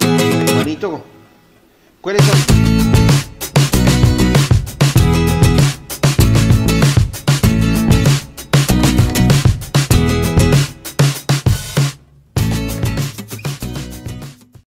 Hermanito, ¿cuáles son?